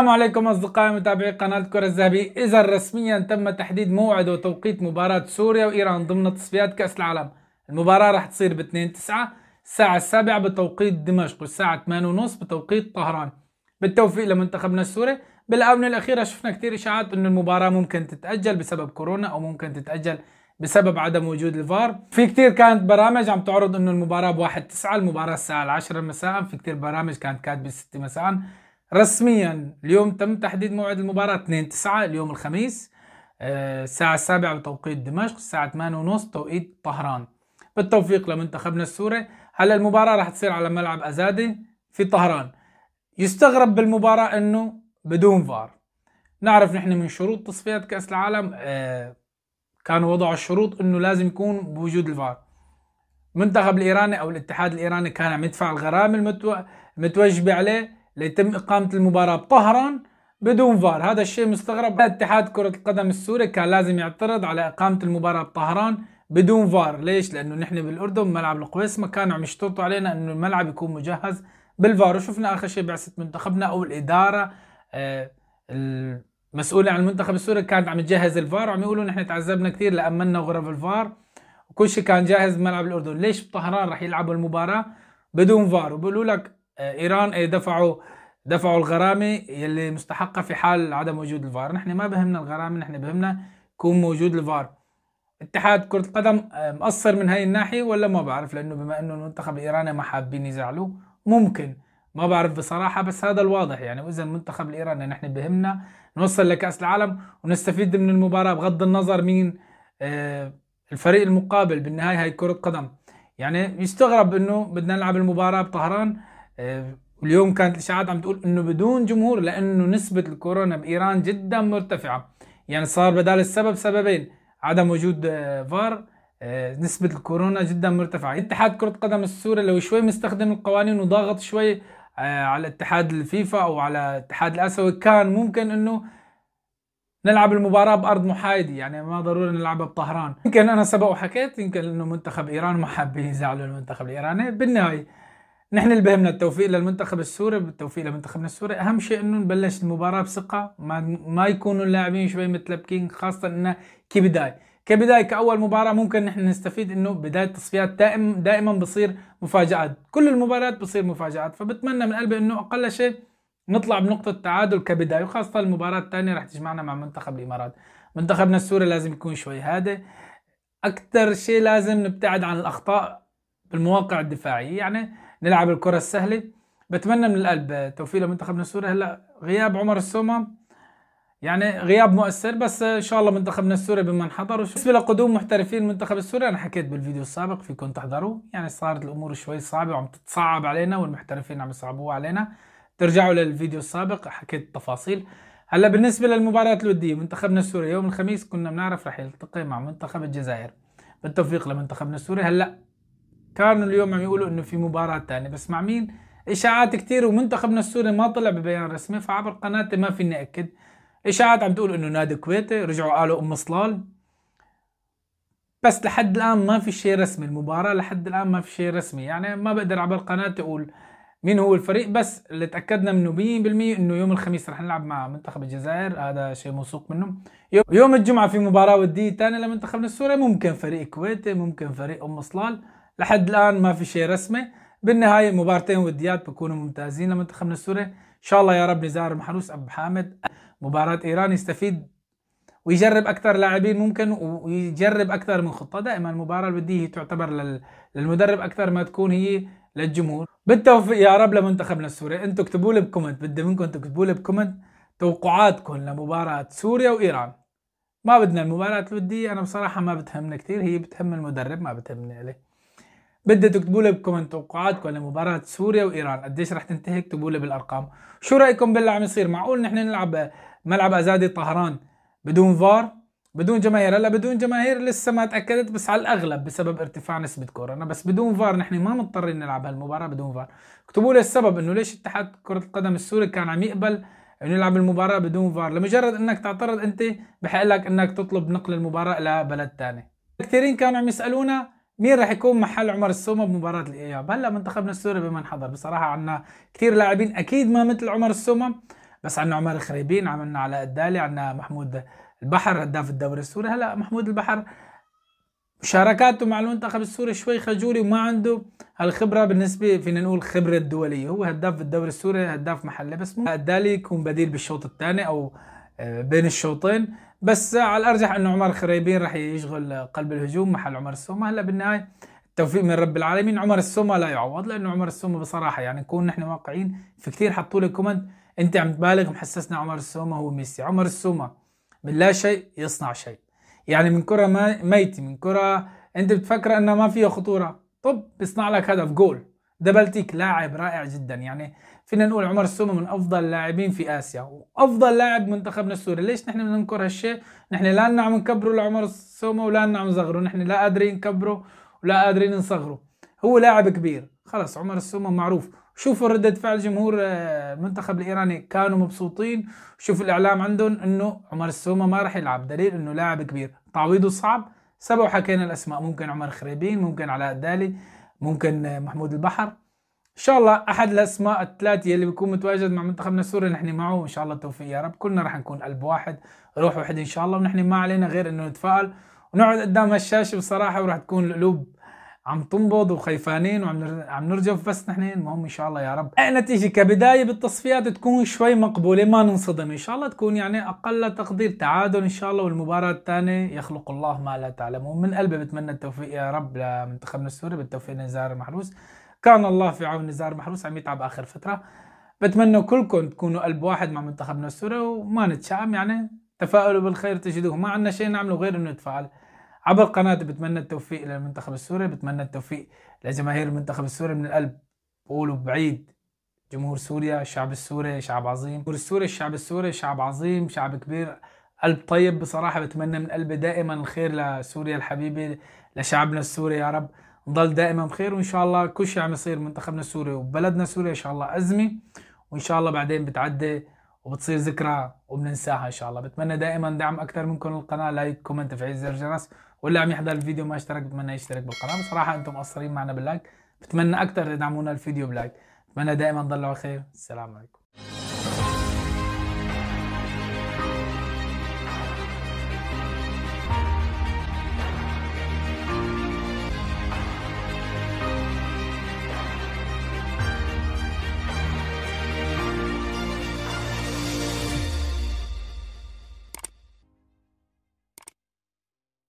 السلام عليكم أصدقائي متابعي قناة الكره الذهبية. إذا رسميا تم تحديد موعد وتوقيت مباراة سوريا وإيران ضمن تصفيات كأس العالم. المباراة راح تصير ب 2 9 الساعة 7 بتوقيت دمشق والساعة 8 ونص بتوقيت طهران. بالتوفيق لمنتخبنا السوري. بالآونة الأخيرة شفنا كثير إشاعات إنه المباراة ممكن تتأجل بسبب كورونا أو ممكن تتأجل بسبب عدم وجود الفار. في كثير كانت برامج عم تعرض إنه المباراة ب 1 9 المباراة الساعة 10 مساء. في كثير برامج كانت كاتبة 6 مساء. رسميا اليوم تم تحديد موعد المباراة 2 9 اليوم الخميس آه، الساعة السابعة بتوقيت دمشق الساعة 8 ونص توقيت طهران. بالتوفيق لمنتخبنا السوري. هلا المباراة راح تصير على ملعب أزادي في طهران. يستغرب بالمباراة إنه بدون فار. نعرف نحن من شروط تصفيات كأس العالم آه، كانوا وضعوا الشروط إنه لازم يكون بوجود الفار. المنتخب الإيراني أو الاتحاد الإيراني كان عم يدفع الغرامة المتوجبه عليه ليتم إقامة المباراة بطهران بدون فار. هذا الشيء مستغرب. اتحاد كرة القدم السوري كان لازم يعترض على إقامة المباراة بطهران بدون فار. ليش؟ لأنه نحن بالأردن ملعب القويس ما كانوا عم يشترطوا علينا أنه الملعب يكون مجهز بالفار. وشفنا آخر شيء بعثة منتخبنا أو الإدارة آه المسؤولة عن المنتخب السوري كانت عم تجهز الفار. وعم يقولوا نحن تعذبنا كثير لأمنا غرف الفار. وكل شيء كان جاهز بملعب الأردن. ليش بطهران رح يلعبوا المباراة بدون فار؟ وبيقولوا لك إيران إيه، دفعوا دفعوا الغرامة يلي مستحقة في حال عدم وجود الفار. نحن ما بهمنا الغرامة نحن بهمنا يكون موجود الفار. اتحاد كرة القدم آه، مقصر من هاي الناحية ولا ما بعرف؟ لأنه بما أنه المنتخب الإيراني ما حابين يزعلوا ممكن. ما بعرف بصراحة بس هذا الواضح يعني. وإذا المنتخب الإيراني نحن بهمنا نوصل لكأس العالم ونستفيد من المباراة بغض النظر مين آه، الفريق المقابل بالنهاية هاي كرة قدم. يعني يستغرب إنه بدنا نلعب المباراة بطهران آه، كانت الإشاعات عم تقول إنه بدون جمهور لأنه نسبة الكورونا بإيران جدا مرتفعة. يعني صار بدال السبب سببين عدم وجود آه، فار آه، نسبة الكورونا جدا مرتفعة. اتحاد كرة القدم السوري لو شوي مستخدم القوانين وضاغط شوي على اتحاد الفيفا أو على الاتحاد الأسيوي كان ممكن إنه نلعب المباراة بأرض محايدة. يعني ما ضروري نلعبها بطهران. يمكن أنا سبق وحكيت يمكن إنه منتخب إيران ما حابين يزعلوا المنتخب الإيراني. بالنهاية نحن اللي بهمنا التوفيق للمنتخب السوري بالتوفيق لمنتخبنا السوري. أهم شيء إنه نبلش المباراة بثقة ما ما يكونوا اللاعبين شوي متلبكين خاصة إنه كبداية. كبداية كأول مباراة ممكن نحن نستفيد إنه بداية التصفيات دائما دائما بصير مفاجآت. كل المباريات بصير مفاجآت. فبتمنى من قلبي إنه أقل شيء نطلع بنقطة تعادل كبداية وخاصة المباراة الثانية رح تجمعنا مع منتخب الإمارات. منتخبنا السوري لازم يكون شوي هادئ. أكثر شيء لازم نبتعد عن الأخطاء بالمواقع الدفاعية يعني نلعب الكرة السهلة. بتمنى من القلب توفيق لمنتخبنا السوري هلأ غياب عمر السومة يعني غياب مؤثر بس إن شاء الله منتخبنا السوري بمن حضر بالنسبة لقدوم محترفين المنتخب السوري أنا حكيت بالفيديو السابق فيكم تحضروا. يعني صارت الأمور شوي صعبة وعم تتصعب علينا والمحترفين عم يصعبوها علينا. ترجعوا للفيديو السابق حكيت التفاصيل. هلأ بالنسبة للمباريات الودية منتخبنا السوري يوم الخميس كنا بنعرف رح يلتقي مع منتخب الجزائر. بالتوفيق لمنتخبنا السوري هلأ كانوا اليوم عم يقولوا إنه في مباراة تانية. بس مع مين؟ إشاعات كثير ومنتخبنا السوري ما طلع ببيان رسمي فعبر قناتي ما فيني أكد. إشاعات عم تقول إنه نادي كويتي رجعوا قالوا أم صلال. بس لحد الآن ما في شيء رسمي المباراة لحد الآن ما في شيء رسمي. يعني ما بقدر عبر قناتي أقول مين هو الفريق بس اللي تأكدنا منه 100% إنه يوم الخميس رح نلعب مع منتخب الجزائر. هذا شيء موثوق منه. يوم الجمعة في مباراة ودية ثانية لمنتخبنا السوري ممكن فريق كويتي ممكن فريق أم صلال. لحد الآن ما في شيء رسمي. بالنهاية مبارتين وديات بكونوا ممتازين لمنتخبنا السوري إن شاء الله يا رب نزار محروس أبو حامد. مباراة إيران يستفيد ويجرب أكثر لاعبين ممكن ويجرب أكثر من خطة. دائما المباراة الودية تعتبر للمدرب أكثر ما تكون هي للجمهور. بالتوفيق يا رب لمنتخبنا السوري أنتم اكتبوا لي ب comment. بدي منكم تكتبوا لي ب comment توقعاتكم لمباراة سوريا وإيران. ما بدنا المباراة الودية. أنا بصراحة ما بتهمنا كثير. هي بتهم المدرب ما بتهمني عليه. بدي تكتبوا لي ب comment توقعاتكم لمباراة سوريا وإيران. قديش رح تنتهي؟ اكتبوا لي بالأرقام. شو رأيكم باللي عم يصير؟ معقول نحن نلعب ملعب آزادي طهران بدون فار؟ بدون جماهير؟ هلا بدون جماهير لسه ما تأكدت بس على الأغلب بسبب ارتفاع نسبة كورونا. بس بدون فار نحن ما مضطرين نلعب هالمباراة بدون فار. اكتبوا لي السبب إنه ليش اتحاد كرة القدم السوري كان عم يقبل إنه يلعب المباراة بدون فار. لمجرد إنك تعترض أنت بحق لك إنك تطلب نقل المباراة إلى بلد ثاني كثيرين كانوا عم يسألونا مين راح يكون محل عمر السومة بمباراة الإياب؟ هلا منتخبنا السوري بمن حضر. بصراحة عنا كثير لاعبين أكيد ما مثل عمر السومة بس عندنا عمر خريبين عندنا علاء الدالي عندنا محمود البحر هداف الدوري السوري. هلا محمود البحر مشاركاته مع المنتخب السوري شوي خجولي وما عنده الخبره بالنسبة فينا نقول خبرة الدولية. هو هداف الدوري السوري هداف محلي بس الدالي يكون بديل بالشوط الثاني أو آه، بين الشوطين. بس على الأرجح انه عمر خريبين راح يشغل قلب الهجوم محل عمر السومة. هلا بالنهاية التوفيق من رب العالمين. عمر السومة لا يعوض لأنه عمر السومة بصراحة يعني نكون نحن واقعيين في كثير. حطوا لي comment. أنت عم تبالغ محسسنا عمر السومة هو ميسي. عمر السومة من لا شيء يصنع شيء. يعني من كرة ميتة من كرة أنت بتفكر أنها ما فيها خطورة. طب بيصنع لك هدف جول. دبلتيك لاعب رائع جدا. يعني فينا نقول عمر السومه من أفضل اللاعبين في آسيا وأفضل لاعب منتخبنا السوري. ليش نحن بننكر هالشيء؟ نحن لا نعم نكبره لعمر السومه ولا نعم نصغره. نحن لا قادرين نكبره ولا قادرين نصغره. هو لاعب كبير. خلص عمر السومه معروف. شوفوا ردة فعل جمهور آه، المنتخب الإيراني. كانوا مبسوطين. شوفوا الإعلام عندهم إنه عمر السومه ما راح يلعب. دليل إنه لاعب كبير. تعويضه صعب. سبق حكينا الأسماء. ممكن عمر خريبين ممكن علاء الدالي. ممكن محمود البحر. إن شاء الله أحد الأسماء الثلاثه اللي بيكون متواجد مع منتخبنا السوري نحن معه إن شاء الله التوفيق يا رب. كلنا رح نكون قلب واحد روح واحد إن شاء الله ونحن ما علينا غير إنه نتفائل. ونقعد قدام هالشاشة بصراحة وراح تكون القلوب عم تنبض وخيفانين وعم عم نرجف بس نحن المهم إن شاء الله يا رب. نتيجة كبداية بالتصفيات تكون شوي مقبولة ما ننصدم. إن شاء الله تكون يعني أقل تقدير تعادل إن شاء الله والمباراة الثانية يخلق الله ما لا تعلمون. من قلبي بتمنى التوفيق يا رب لمنتخبنا السوري بالتوفيق لنزار محروس. كان الله في عون نزار محروس عم يتعب آخر فترة. بتمنى كلكم تكونوا قلب واحد مع منتخبنا السوري وما نتشائم. يعني تفاؤلوا بالخير تجدوه ما عندنا شيء نعمله غير إنه نتفائل عبر قناة بتمنى التوفيق للمنتخب السوري بتمنى التوفيق لجماهير المنتخب السوري من القلب. بقولوا بعيد. جمهور سوريا الشعب السوري شعب عظيم. جمهور السوري الشعب السوري شعب عظيم شعب كبير. قلب طيب بصراحة بتمنى من قلبي دائما الخير لسوريا الحبيبة لشعبنا السوري يا رب. نضل دائما بخير وإن شاء الله كل شيء عم يصير منتخبنا السوري وبلدنا سوريا إن شاء الله أزمة وإن شاء الله بعدين بتعدي وبتصير ذكرى وبننساها إن شاء الله. بتمنى دائما دعم أكثر منكم القناه like comment تفعيل زر الجرس. واللي عم يحضر الفيديو ما اشترك بتمنى يشترك بالقناة. بصراحة أنتم مقصرين معنا بال like. بتمنى أكثر تدعمونا الفيديو ب like. بتمنى دائما تضلوا على خير. السلام عليكم.